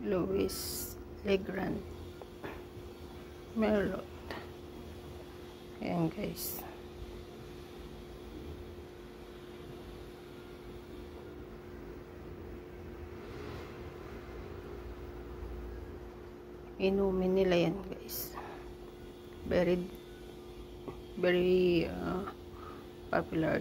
Louis Legrand. Merlot ayan guys. Inumin nila yan guys. Very very uh, popular